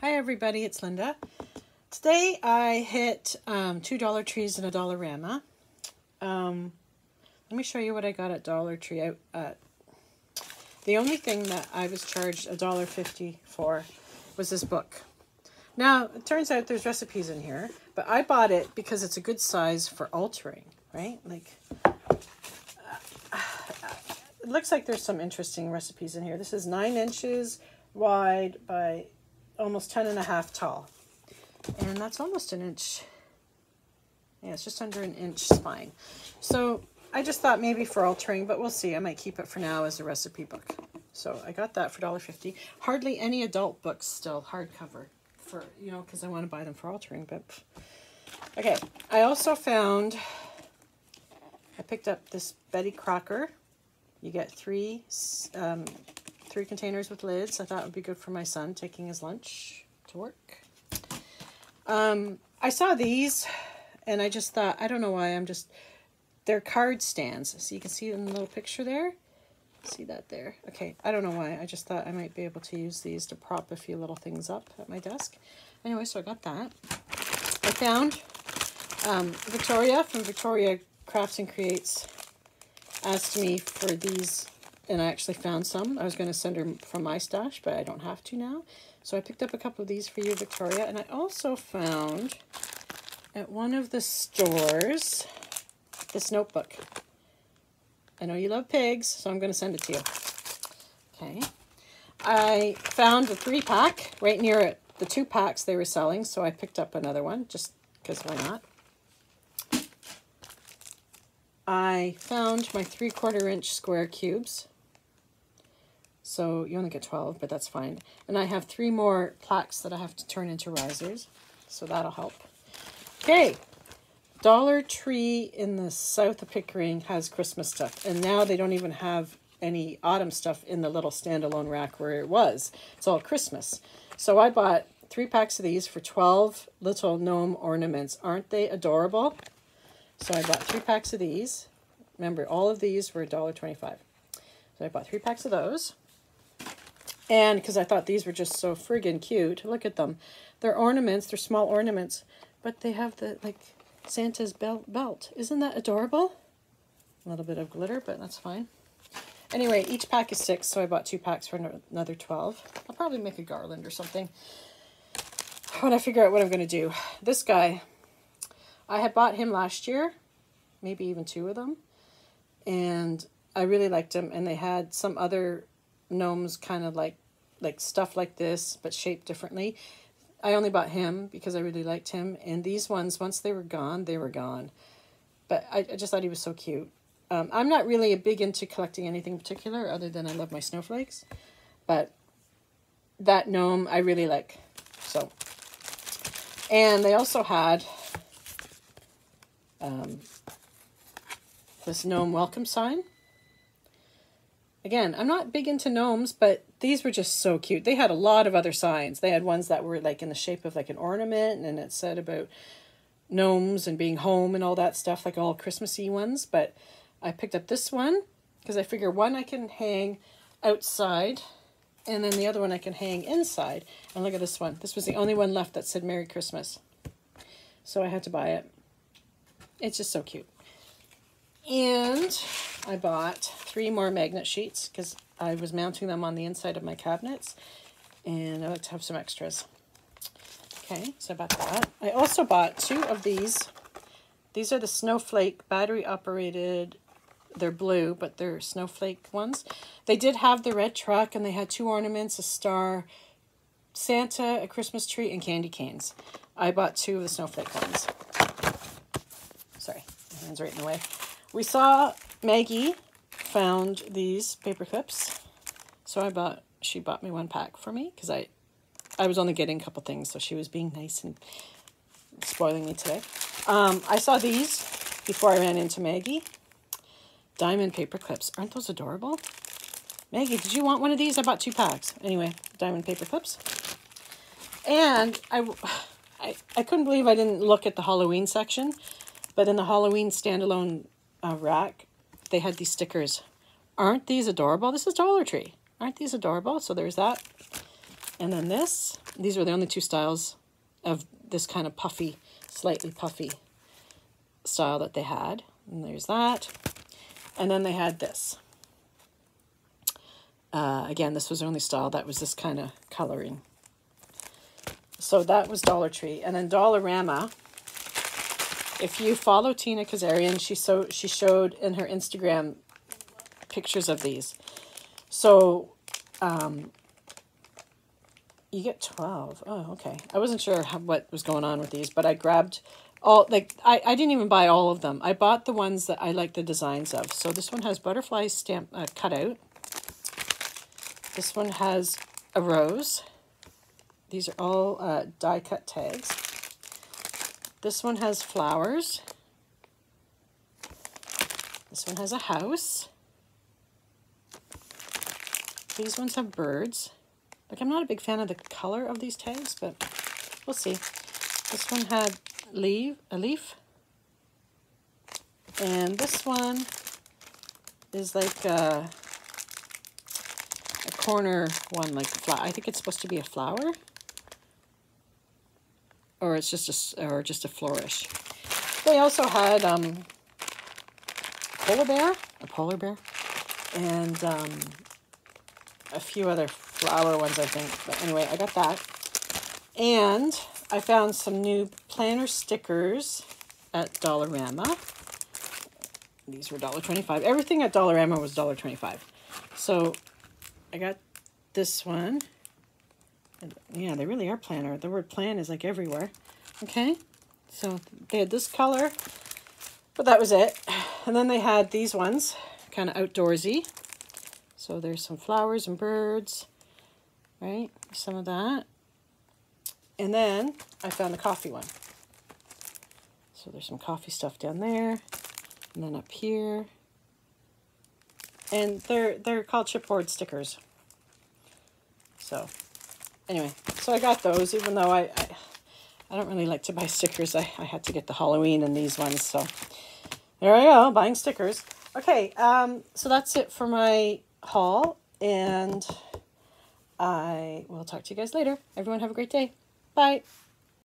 Hi everybody, it's Linda. Today I hit um, two Dollar Trees and a Dollarama. Um, let me show you what I got at Dollar Tree. I, uh, the only thing that I was charged a dollar fifty for was this book. Now, it turns out there's recipes in here, but I bought it because it's a good size for altering, right? Like, uh, it looks like there's some interesting recipes in here. This is nine inches wide by almost 10 and a half tall. And that's almost an inch. Yeah, it's just under an inch spine. So I just thought maybe for altering, but we'll see. I might keep it for now as a recipe book. So I got that for $1.50. Hardly any adult books still, hardcover, for, you know, because I want to buy them for altering. But Okay, I also found, I picked up this Betty Crocker. You get three um, three containers with lids. I thought it would be good for my son taking his lunch to work. Um, I saw these and I just thought, I don't know why, I'm just, they're card stands. So you can see in the little picture there. See that there? Okay, I don't know why. I just thought I might be able to use these to prop a few little things up at my desk. Anyway, so I got that. I found um, Victoria from Victoria Crafts and Creates asked me for these and I actually found some. I was going to send her from my stash, but I don't have to now. So I picked up a couple of these for you, Victoria. And I also found at one of the stores this notebook. I know you love pigs, so I'm going to send it to you. Okay. I found a three pack right near it, the two packs they were selling, so I picked up another one just because why not. I found my three quarter inch square cubes. So you only get 12, but that's fine. And I have three more plaques that I have to turn into risers. So that'll help. Okay. Dollar Tree in the south of Pickering has Christmas stuff. And now they don't even have any autumn stuff in the little standalone rack where it was. It's all Christmas. So I bought three packs of these for 12 little gnome ornaments. Aren't they adorable? So I bought three packs of these. Remember, all of these were $1.25. So I bought three packs of those. And because I thought these were just so friggin' cute. Look at them. They're ornaments. They're small ornaments. But they have the, like, Santa's belt. belt. Isn't that adorable? A little bit of glitter, but that's fine. Anyway, each pack is six, so I bought two packs for another 12. I'll probably make a garland or something when I figure out what I'm going to do. This guy, I had bought him last year, maybe even two of them, and I really liked him, and they had some other gnomes kind of like like stuff like this but shaped differently. I only bought him because I really liked him and these ones once they were gone they were gone. But I, I just thought he was so cute. Um, I'm not really a big into collecting anything in particular other than I love my snowflakes. But that gnome I really like. So and they also had um, this gnome welcome sign Again, I'm not big into gnomes, but these were just so cute. They had a lot of other signs. They had ones that were like in the shape of like an ornament, and it said about gnomes and being home and all that stuff, like all Christmassy ones. But I picked up this one because I figure one I can hang outside, and then the other one I can hang inside. And look at this one. This was the only one left that said Merry Christmas. So I had to buy it. It's just so cute. And I bought three more magnet sheets because I was mounting them on the inside of my cabinets. And I like to have some extras. Okay, so I bought that. I also bought two of these. These are the Snowflake battery operated. They're blue, but they're snowflake ones. They did have the red truck and they had two ornaments, a star, Santa, a Christmas tree, and candy canes. I bought two of the snowflake ones. Sorry, my hand's right in the way. We saw Maggie found these paper clips. So I bought, she bought me one pack for me because I, I was only getting a couple things. So she was being nice and spoiling me today. Um, I saw these before I ran into Maggie. Diamond paper clips. Aren't those adorable? Maggie, did you want one of these? I bought two packs. Anyway, diamond paper clips. And I, I, I couldn't believe I didn't look at the Halloween section. But in the Halloween standalone uh, rack, they had these stickers. Aren't these adorable? This is Dollar Tree. Aren't these adorable? So there's that. And then this. these were the only two styles of this kind of puffy, slightly puffy style that they had. And there's that. And then they had this. Uh, again, this was the only style that was this kind of coloring. So that was Dollar Tree. And then Dollarama, if you follow Tina Kazarian, she, so, she showed in her Instagram pictures of these. So um, you get 12. Oh, okay. I wasn't sure how, what was going on with these, but I grabbed all, like, I, I didn't even buy all of them. I bought the ones that I like the designs of. So this one has butterfly stamp uh, cutout. This one has a rose. These are all uh, die cut tags. This one has flowers. This one has a house. These ones have birds. Like, I'm not a big fan of the color of these tags, but we'll see. This one had leaf, a leaf. And this one is like a, a corner one, like I think it's supposed to be a flower or it's just a, or just a flourish. They also had um, polar bear, a polar bear, and um, a few other flower ones, I think. But anyway, I got that. And I found some new planner stickers at Dollarama. These were $1.25. Everything at Dollarama was $1.25. So I got this one. Yeah, they really are planner. The word plan is like everywhere. Okay, so they had this color, but that was it. And then they had these ones, kind of outdoorsy. So there's some flowers and birds, right? Some of that. And then I found the coffee one. So there's some coffee stuff down there. And then up here. And they're they're called chipboard stickers. So anyway, so I got those, even though I, I, I don't really like to buy stickers. I, I had to get the Halloween and these ones, so there I go, buying stickers. Okay, um, so that's it for my haul, and I will talk to you guys later. Everyone have a great day. Bye.